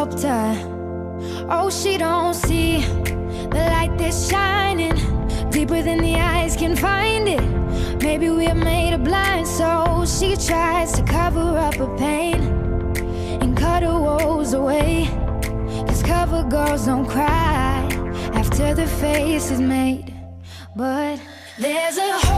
sculptor. Oh, she don't see the light that's shining deeper than the eyes can find it. Maybe we're made of blind, so she tries to cover up her pain and cut her woes away. Cause cover girls don't cry after the face is made. But there's a hope